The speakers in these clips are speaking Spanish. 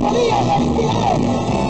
María, felicidades.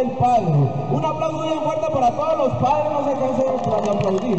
del Padre. Un aplauso bien fuerte para todos los padres, no se cansen de aplaudir.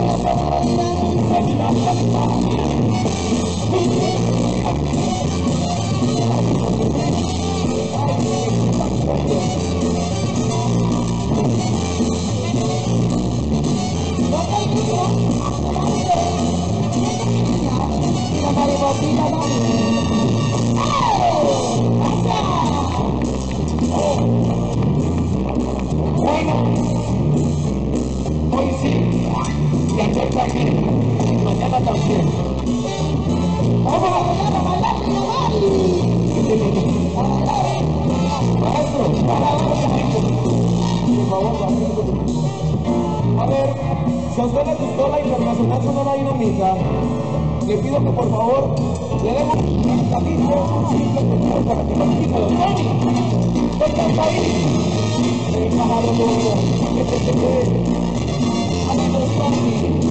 A ver, si a usted le gustó la internacional sonora dinamita, le pido que por favor le demos un camino, simple para que participe los Tony. Venga. El pájaro loco, que se te ve. Amigos Tony.